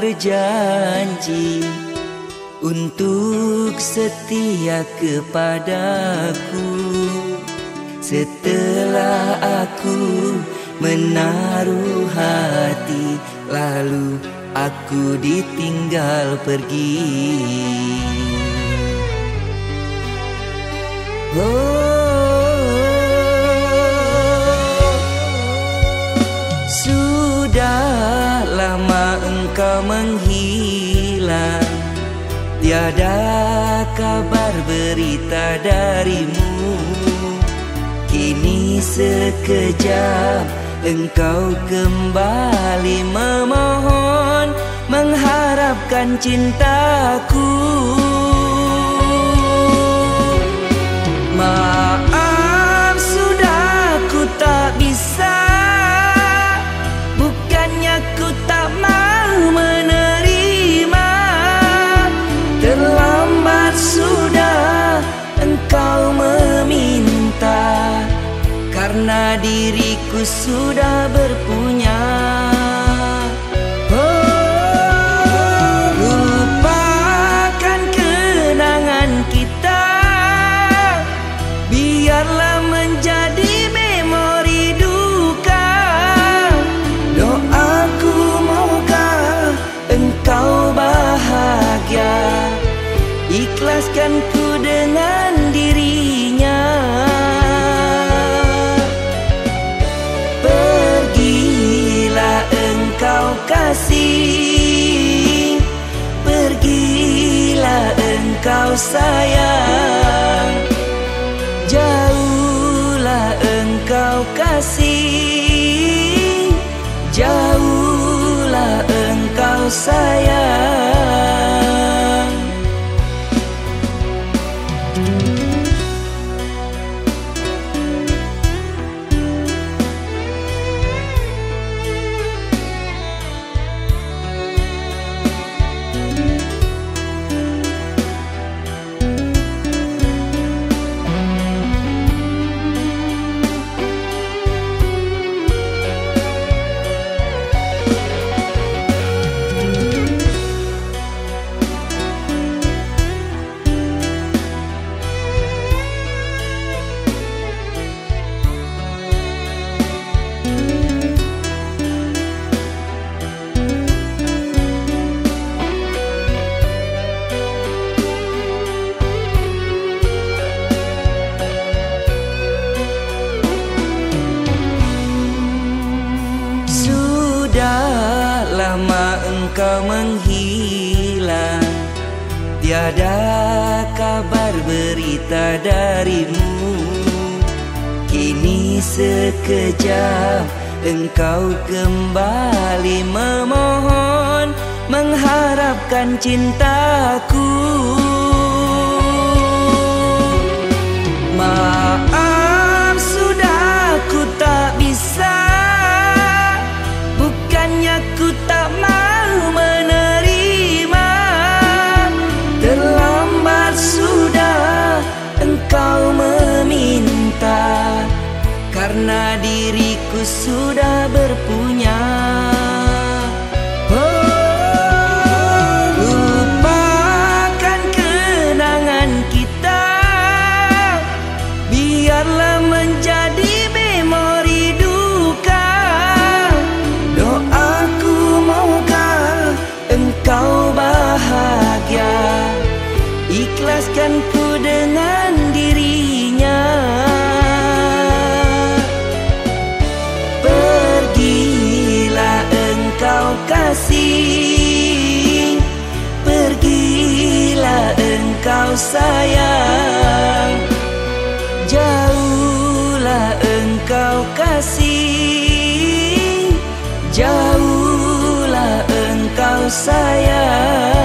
berjanji untuk setia kepadaku. Setelah aku menaruh hati lalu aku ditinggal pergi. Oh Sudah lama engkau menghilang Tiada kabar berita darimu. Kini sekejap engkau kembali memohon Mengharapkan cintaku sudah berpunya engkau sayang. Jauhlah engkau kasih. Jauhlah engkau sayang engkau menghilang. Tiada kabar berita darimu. Kini sekejap engkau kembali memohon Mengharapkan cintaku Karena diriku sudah berpunya sayang. Jauhlah engkau kasih. Jauhlah engkau sayang